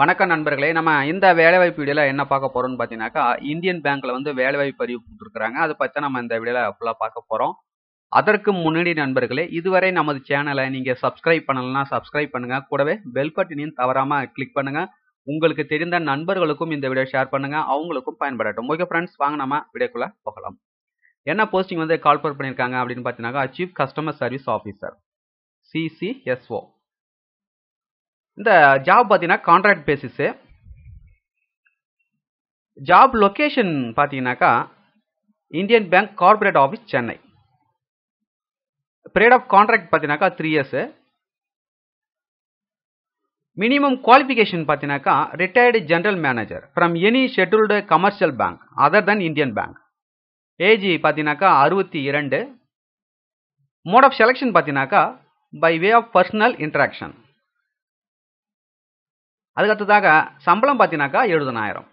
வணக்கம் நண்பர்களே. நம்ம இந்த வேலைவாய்ப்பு வீடியோவில் என்ன பார்க்க போறோம்னு பார்த்தீங்கன்னாக்கா இந்தியன் பேங்க்ல வந்து வேலைவாய்ப்பு அறிவு கொடுத்துருக்காங்க அதை பற்றி நம்ம இந்த வீடியோவில் ஃபுல்லாக பார்க்க போகிறோம் அதற்கு முன்னாடி நண்பர்களே இதுவரை நமது சேனலை நீங்கள் சப்ஸ்கிரைப் பண்ணலன்னா சப்ஸ்கிரைப் பண்ணுங்க. கூடவே பெல் பட்டினையும் தவறாமல் கிளிக் பண்ணுங்க. உங்களுக்கு தெரிந்த நண்பர்களுக்கும் இந்த வீடியோ ஷேர் பண்ணுங்க. அவங்களுக்கும் பயன்படட்டும். ஓகே ஃப்ரெண்ட்ஸ் வாங்க நம்ம வீடியோக்குள்ள போகலாம். என்ன போஸ்டிங் வந்து கால்பர் பண்ணியிருக்காங்க அப்படின்னு பார்த்தீங்கன்னாக்கா chief customer service officer CCSO இந்த ஜாப் பார்த்தீங்கன்னா கான்ட்ராக்ட் பேசிஸு ஜாப் லொக்கேஷன் பார்த்தீங்கன்னாக்கா Indian Bank corporate office Chennai period of contract பார்த்தீங்கன்னாக்கா த்ரீ இயர்ஸு மினிமம் குவாலிஃபிகேஷன் பார்த்தீங்கன்னாக்கா retired general manager from any scheduled commercial bank other than Indian Bank age பார்த்தீங்கன்னாக்கா அறுபத்தி இரண்டு. Mode of selection பார்த்தீங்கன்னாக்கா by way of personal interaction அதுக்கடுத்ததாக சம்பளம் பார்த்தீங்கன்னாக்கா எழுபதனாயிரம்.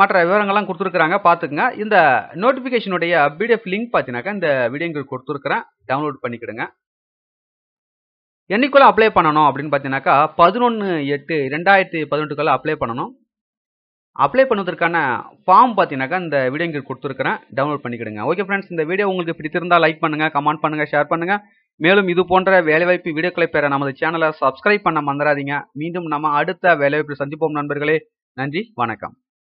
மற்ற விவரங்கள்லாம் கொடுத்துருக்குறாங்க பார்த்துக்குங்க. இந்த நோட்டிஃபிகேஷனுடைய பிடிஎஃப் லிங்க் பார்த்தீங்கன்னாக்கா இந்த வீடியோங்களுக்கு கொடுத்துருக்குறேன். டவுன்லோட் பண்ணிக்கிடுங்க. என்னைக்குள்ளே அப்ளை பண்ணணும் அப்படின்னு பார்த்தீங்கன்னாக்கா பதினொன்று எட்டு ரெண்டாயிரத்தி பதினெட்டுக்குள்ளே அப்ளை பண்ணணும். அப்ளை பண்ணுவதற்கான ஃபார்ம் பார்த்தீங்கன்னாக்கா இந்த வீடியோ கொடுத்துருக்குறேன். டவுன்லோட் பண்ணிக்கிடுங்க. ஓகே ஃப்ரெண்ட்ஸ் இந்த வீடியோ உங்களுக்கு பிடித்திருந்தால் லைக் பண்ணுங்கள் கமெண்ட் பண்ணுங்கள் ஷேர் பண்ணுங்கள் மேலும் இது போன்ற வேலைவாய்ப்பு வீடியோக்களை பெற நமது சேனலை சப்ஸ்கிரைப் பண்ண மறந்துடாதீங்க. மீண்டும் நம்ம அடுத்த வேலைவாய்ப்பில் சந்திப்போம் நண்பர்களே. நன்றி வணக்கம்.